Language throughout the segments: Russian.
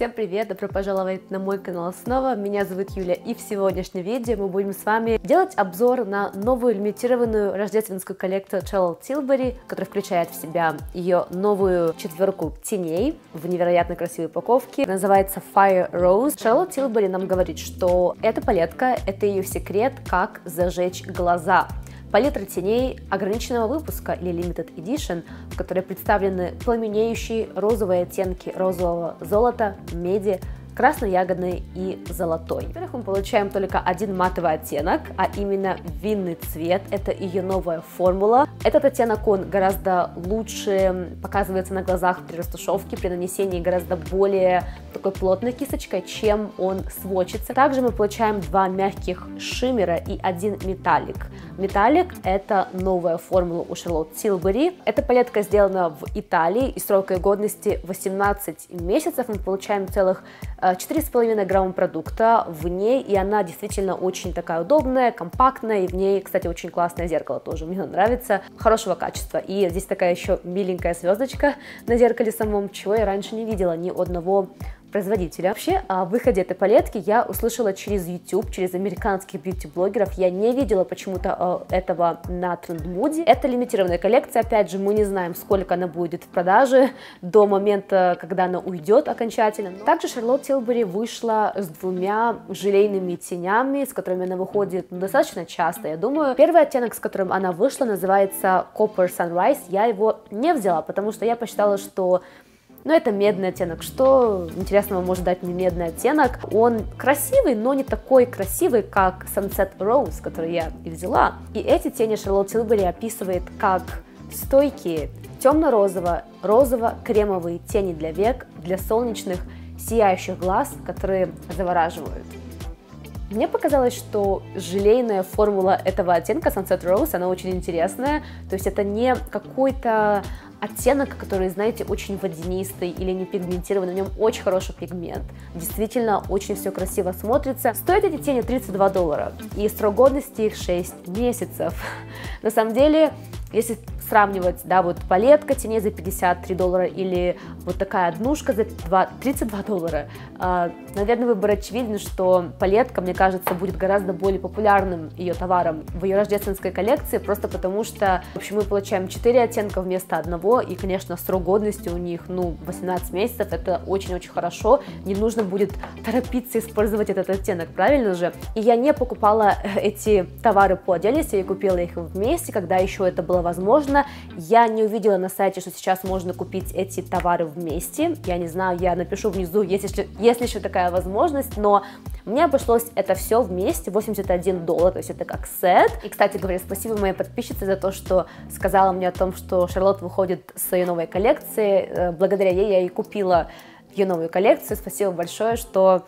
Всем привет, добро пожаловать на мой канал снова, меня зовут Юля и в сегодняшнем видео мы будем с вами делать обзор на новую лимитированную рождественскую коллекцию Charlotte Tilbury, которая включает в себя ее новую четверку теней в невероятно красивой упаковке, называется Fire Rose. Charlotte Tilbury нам говорит, что эта палетка, это ее секрет, как зажечь глаза. Палитра теней ограниченного выпуска или Limited Edition, в которой представлены пламенеющие розовые оттенки розового золота, меди, красноягодный и золотой. Во-первых, мы получаем только один матовый оттенок, а именно винный цвет. Это ее новая формула. Этот оттенок, он гораздо лучше показывается на глазах при растушевке, при нанесении гораздо более такой плотной кисточкой, чем он сводчится. Также мы получаем два мягких шиммера и один металлик. Металлик – это новая формула у Charlotte Tilbury. Эта палетка сделана в Италии и срок годности 18 месяцев. Мы получаем целых 4,5 грамма продукта в ней, и она действительно очень такая удобная, компактная, и в ней, кстати, очень классное зеркало тоже, мне нравится, хорошего качества. И здесь такая еще миленькая звездочка на зеркале самом, чего я раньше не видела. Ни одного производителя. Вообще, о выходе этой палетки я услышала через YouTube, через американских бьюти-блогеров. Я не видела почему-то э, этого на Трендмуде. Это лимитированная коллекция, опять же, мы не знаем, сколько она будет в продаже до момента, когда она уйдет окончательно. Также Шарлотт Тилбери вышла с двумя желейными тенями, с которыми она выходит ну, достаточно часто, я думаю. Первый оттенок, с которым она вышла, называется Copper Sunrise. Я его не взяла, потому что я посчитала, что но это медный оттенок. Что интересного может дать мне медный оттенок? Он красивый, но не такой красивый, как Sunset Rose, который я и взяла. И эти тени Шарлотт Тилбери описывает как стойкие темно-розово, розово-кремовые тени для век, для солнечных, сияющих глаз, которые завораживают. Мне показалось, что желейная формула этого оттенка Sunset Rose, она очень интересная. То есть это не какой-то оттенок, который, знаете, очень водянистый или не пигментированный, в нем очень хороший пигмент. Действительно, очень все красиво смотрится. Стоят эти тени 32 доллара, и срок годности их 6 месяцев. На самом деле, если сравнивать, да, вот палетка теней за 53 доллара или вот такая однушка за 2, 32 доллара, э, наверное, выбор очевиден, что палетка, мне кажется, будет гораздо более популярным ее товаром в ее рождественской коллекции, просто потому что, в общем, мы получаем 4 оттенка вместо одного, и, конечно, срок годности у них, ну, 18 месяцев, это очень-очень хорошо, не нужно будет торопиться использовать этот оттенок, правильно же? И я не покупала эти товары по отдельности, я купила их вместе, когда еще это было возможно, я не увидела на сайте, что сейчас можно купить эти товары вместе. Я не знаю, я напишу внизу, если, если еще такая возможность, но мне обошлось это все вместе 81 доллар, то есть это как сет. И, кстати говоря, спасибо моей подписчице за то, что сказала мне о том, что Шарлотт выходит с своей новой коллекции. Э, благодаря ей я и купила ее новую коллекцию. Спасибо большое, что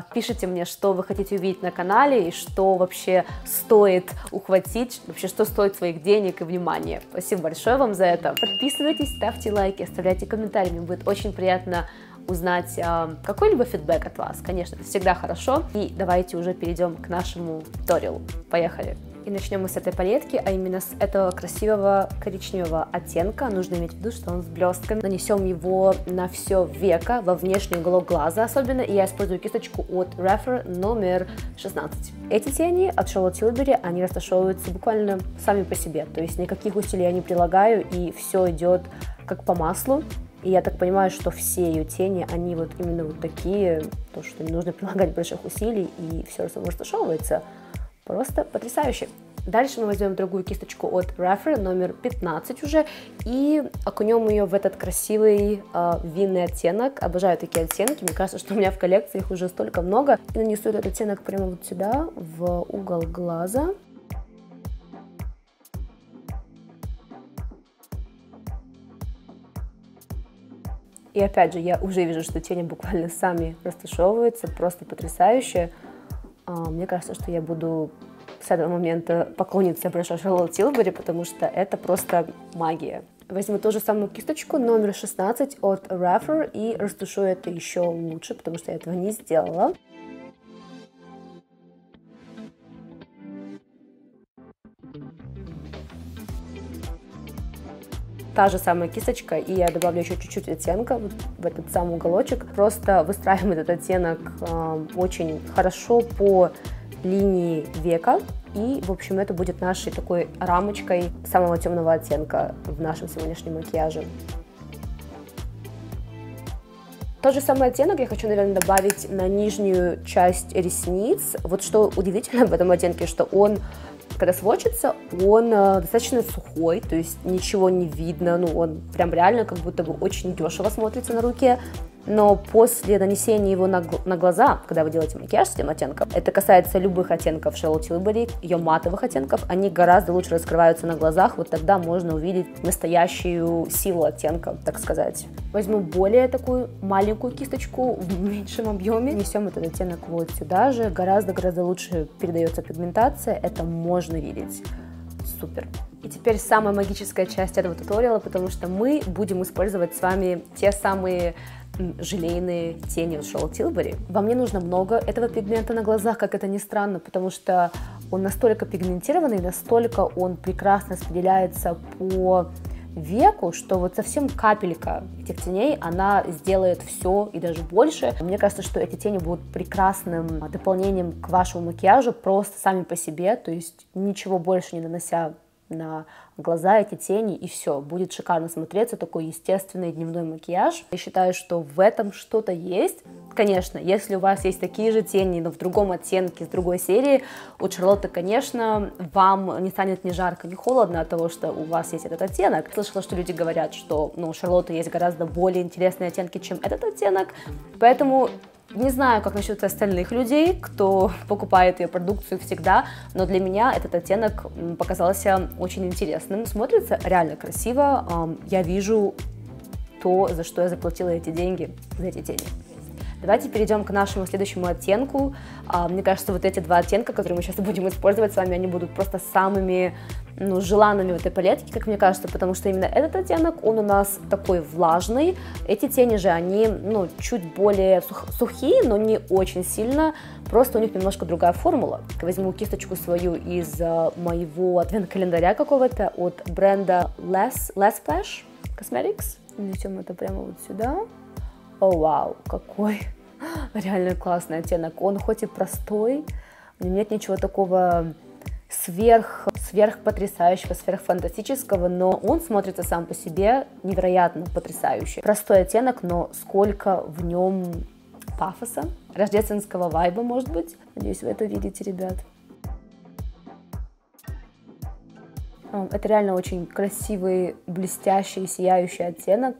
пишите мне, что вы хотите увидеть на канале и что вообще стоит ухватить, вообще что стоит своих денег и внимания. Спасибо большое вам за это. Подписывайтесь, ставьте лайки, оставляйте комментарии, мне будет очень приятно узнать э, какой-либо фидбэк от вас. Конечно, это всегда хорошо. И давайте уже перейдем к нашему туториалу. Поехали! И начнем мы с этой палетки, а именно с этого красивого коричневого оттенка. Нужно иметь в виду, что он с блестками. Нанесем его на все веко, во внешний уголок глаза особенно. И я использую кисточку от Refer номер 16. Эти тени от Charlotte Tilbury, они расташевываются буквально сами по себе. То есть никаких усилий я не прилагаю, и все идет как по маслу. И я так понимаю, что все ее тени, они вот именно вот такие, то, что не нужно прилагать больших усилий, и все расташевывается. Просто потрясающе. Дальше мы возьмем другую кисточку от Refer, номер 15 уже, и окунем ее в этот красивый э, винный оттенок. Обожаю такие оттенки, мне кажется, что у меня в коллекции их уже столько много. И нанесу этот оттенок прямо вот сюда, в угол глаза. И опять же, я уже вижу, что тени буквально сами растушевываются, просто потрясающе. А, мне кажется, что я буду с этого момента поклониться большой Шарлотт Тилбери, потому что это просто магия. Возьму ту же самую кисточку номер 16 от Raffer и растушу это еще лучше, потому что я этого не сделала. Та же самая кисточка, и я добавлю еще чуть-чуть оттенка вот в этот самый уголочек. Просто выстраиваем этот оттенок э, очень хорошо по линии века. И, в общем, это будет нашей такой рамочкой самого темного оттенка в нашем сегодняшнем макияже. Тот же самый оттенок я хочу, наверное, добавить на нижнюю часть ресниц. Вот что удивительно в этом оттенке, что он когда сводчится, он э, достаточно сухой, то есть ничего не видно, ну, он прям реально как будто бы очень дешево смотрится на руке, но после нанесения его на, на глаза, когда вы делаете макияж с этим оттенком, это касается любых оттенков Charlotte Tilbury, ее матовых оттенков, они гораздо лучше раскрываются на глазах, вот тогда можно увидеть настоящую силу оттенка, так сказать. Возьму более такую маленькую кисточку в меньшем объеме, несем этот оттенок вот сюда же, гораздо-гораздо лучше передается пигментация, это можно видеть. Супер. И теперь самая магическая часть этого туториала, потому что мы будем использовать с вами те самые желейные тени от Charlotte Tilbury. Вам не нужно много этого пигмента на глазах, как это ни странно, потому что он настолько пигментированный, настолько он прекрасно распределяется по веку, что вот совсем капелька этих теней, она сделает все и даже больше. Мне кажется, что эти тени будут прекрасным дополнением к вашему макияжу просто сами по себе, то есть ничего больше не нанося на глаза эти тени, и все, будет шикарно смотреться такой естественный дневной макияж. Я считаю, что в этом что-то есть. Конечно, если у вас есть такие же тени, но в другом оттенке, с другой серии, у Шарлотты, конечно, вам не станет ни жарко, ни холодно от того, что у вас есть этот оттенок. Слышала, что люди говорят, что ну, у Шарлотты есть гораздо более интересные оттенки, чем этот оттенок, поэтому не знаю, как насчет остальных людей, кто покупает ее продукцию всегда, но для меня этот оттенок показался очень интересным. Смотрится реально красиво. Я вижу то, за что я заплатила эти деньги, за эти тени. Давайте перейдем к нашему следующему оттенку. А, мне кажется, вот эти два оттенка, которые мы сейчас будем использовать с вами, они будут просто самыми ну, желанными в этой палетке, как мне кажется, потому что именно этот оттенок, он у нас такой влажный. Эти тени же, они, ну, чуть более сух сухие, но не очень сильно, просто у них немножко другая формула. Возьму кисточку свою из uh, моего адвент-календаря какого-то от бренда Less, Less Splash Cosmetics. Нанесем это прямо вот сюда. О, вау, какой реально классный оттенок. Он хоть и простой, нет ничего такого сверх, сверх потрясающего, сверх фантастического, но он смотрится сам по себе невероятно потрясающе. Простой оттенок, но сколько в нем пафоса, рождественского вайба, может быть. Надеюсь, вы это видите, ребят. Это реально очень красивый, блестящий, сияющий оттенок,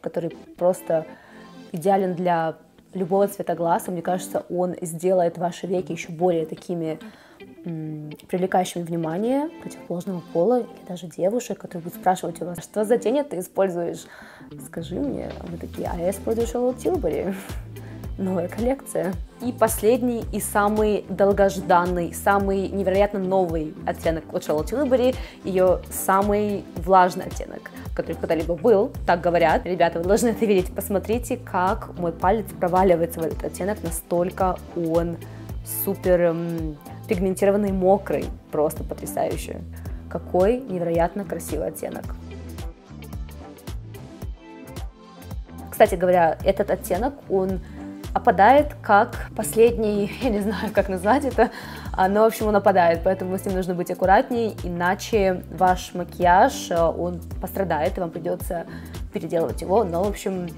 который просто идеален для любого цвета глаза. Мне кажется, он сделает ваши веки еще более такими привлекающими внимание противоположного пола или даже девушек, которые будут спрашивать у вас, что за тень ты используешь? Скажи мне. А вы такие, а я использую Charlotte Tilbury новая коллекция. И последний и самый долгожданный, самый невероятно новый оттенок от Charlotte Tilbury, ее самый влажный оттенок, который когда-либо был, так говорят. Ребята, вы должны это видеть. Посмотрите, как мой палец проваливается в этот оттенок, настолько он супер эм, пигментированный, мокрый, просто потрясающе. Какой невероятно красивый оттенок. Кстати говоря, этот оттенок, он опадает как последний, я не знаю, как назвать это, но, в общем, он опадает, поэтому с ним нужно быть аккуратней, иначе ваш макияж, э, он пострадает, и вам придется переделывать его, но, в общем,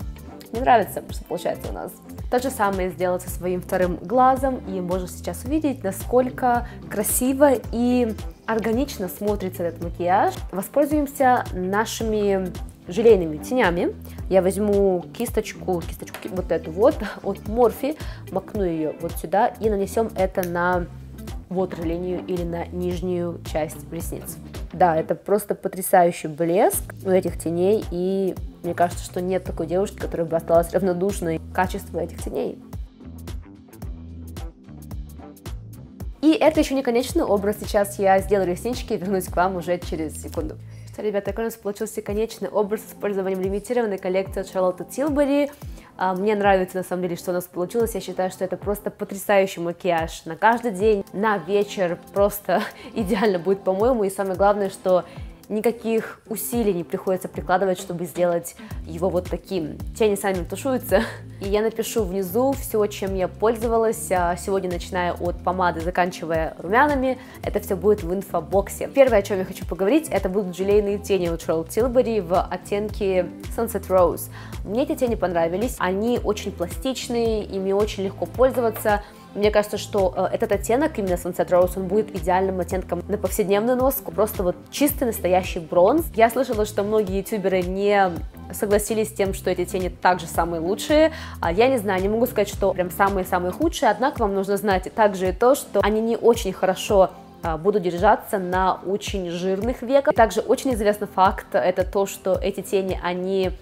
не нравится, что получается у нас. То же самое сделать со своим вторым глазом, и можно сейчас увидеть, насколько красиво и органично смотрится этот макияж. Воспользуемся нашими желейными тенями. Я возьму кисточку, кисточку вот эту вот от Морфи, макну ее вот сюда и нанесем это на линию или на нижнюю часть ресниц. Да, это просто потрясающий блеск у этих теней, и мне кажется, что нет такой девушки, которая бы осталась равнодушной к качеству этих теней. И это еще не конечный образ, сейчас я сделаю реснички и вернусь к вам уже через секунду. Что, ребята, такой у нас получился конечный образ с использованием лимитированной коллекции от Charlotte Tilbury. А, мне нравится, на самом деле, что у нас получилось. Я считаю, что это просто потрясающий макияж на каждый день, на вечер. Просто идеально будет, по-моему. И самое главное, что никаких усилий не приходится прикладывать, чтобы сделать его вот таким. Тени сами тушуются, и я напишу внизу все, чем я пользовалась а, сегодня, начиная от помады, заканчивая румянами, это все будет в инфобоксе. Первое, о чем я хочу поговорить, это будут желейные тени от Charlotte Tilbury в оттенке Sunset Rose. Мне эти тени понравились, они очень пластичные, ими очень легко пользоваться, мне кажется, что э, этот оттенок, именно Sunset Rose, он будет идеальным оттенком на повседневную носку. Просто вот чистый настоящий бронз. Я слышала, что многие ютуберы не согласились с тем, что эти тени также самые лучшие. А я не знаю, не могу сказать, что прям самые-самые худшие, однако вам нужно знать также и то, что они не очень хорошо а, будут держаться на очень жирных веках. Также очень известный факт, это то, что эти тени, они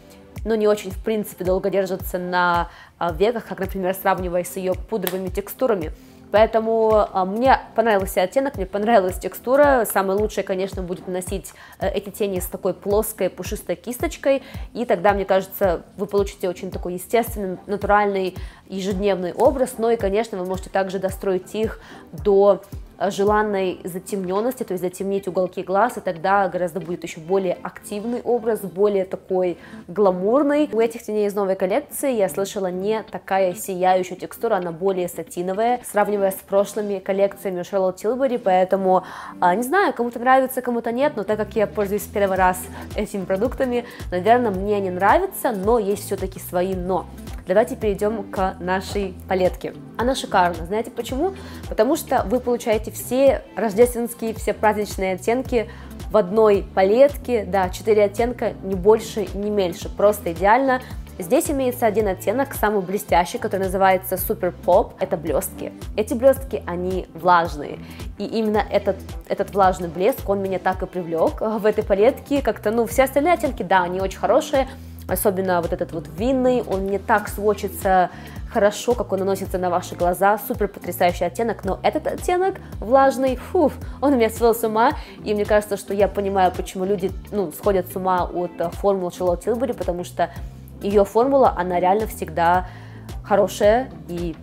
но не очень, в принципе, долго держатся на а, веках, как, например, сравнивая с ее пудровыми текстурами. Поэтому а, мне понравился оттенок, мне понравилась текстура. Самое лучшее, конечно, будет наносить э, эти тени с такой плоской пушистой кисточкой, и тогда, мне кажется, вы получите очень такой естественный, натуральный ежедневный образ, но и, конечно, вы можете также достроить их до желанной затемненности, то есть затемнить уголки глаз, и тогда гораздо будет еще более активный образ, более такой гламурный. У этих теней из новой коллекции я слышала не такая сияющая текстура, она более сатиновая, сравнивая с прошлыми коллекциями Charlotte Tilbury, поэтому а, не знаю, кому-то нравится, кому-то нет, но так как я пользуюсь первый раз этими продуктами, наверное, мне они нравятся, но есть все-таки свои но. Давайте перейдем к нашей палетке. Она шикарна. Знаете почему? Потому что вы получаете все рождественские, все праздничные оттенки в одной палетке. Да, 4 оттенка, не больше, не меньше. Просто идеально. Здесь имеется один оттенок, самый блестящий, который называется Super Pop. Это блестки. Эти блестки, они влажные. И именно этот, этот влажный блеск, он меня так и привлек в этой палетке. Как-то, ну, все остальные оттенки, да, они очень хорошие, Особенно вот этот вот винный, он не так сводчится хорошо, как он наносится на ваши глаза, супер потрясающий оттенок, но этот оттенок влажный, фуф, он меня свел с ума, и мне кажется, что я понимаю, почему люди, ну, сходят с ума от э, формулы Charlotte Tilbury, потому что ее формула, она реально всегда хорошая, и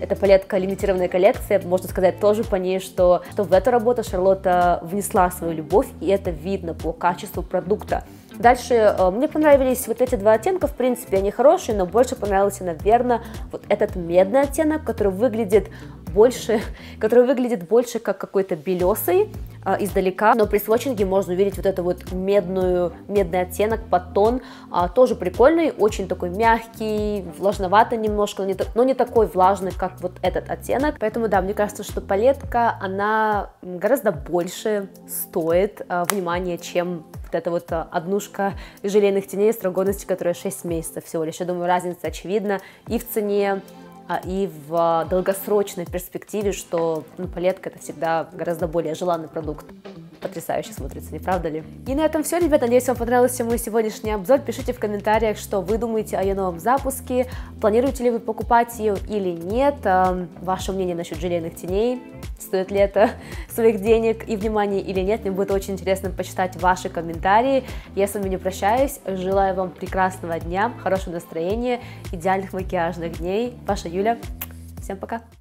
эта палетка лимитированная коллекция, можно сказать тоже по ней, что, что в эту работу Шарлотта внесла свою любовь, и это видно по качеству продукта. Дальше э, мне понравились вот эти два оттенка, в принципе, они хорошие, но больше понравился, наверное, вот этот медный оттенок, который выглядит больше, который выглядит больше как какой-то белесый а, издалека, но при сводчинге можно увидеть вот эту вот медную, медный оттенок, подтон, а, тоже прикольный, очень такой мягкий, влажноватый немножко, но не, но не такой влажный, как вот этот оттенок, поэтому да, мне кажется, что палетка, она гораздо больше стоит а, внимания, чем вот эта вот а, однушка желейных теней строгонности, которая 6 месяцев всего лишь. Я думаю, разница очевидна и в цене, и в долгосрочной перспективе, что ну, палетка это всегда гораздо более желанный продукт потрясающе смотрится, не правда ли? И на этом все, ребят. Надеюсь, вам понравился мой сегодняшний обзор. Пишите в комментариях, что вы думаете о ее новом запуске. Планируете ли вы покупать ее или нет? Ваше мнение насчет желейных теней. Стоит ли это своих денег и внимания или нет? Мне будет очень интересно почитать ваши комментарии. Я с вами не прощаюсь. Желаю вам прекрасного дня, хорошего настроения, идеальных макияжных дней. Ваша Юля. Всем пока!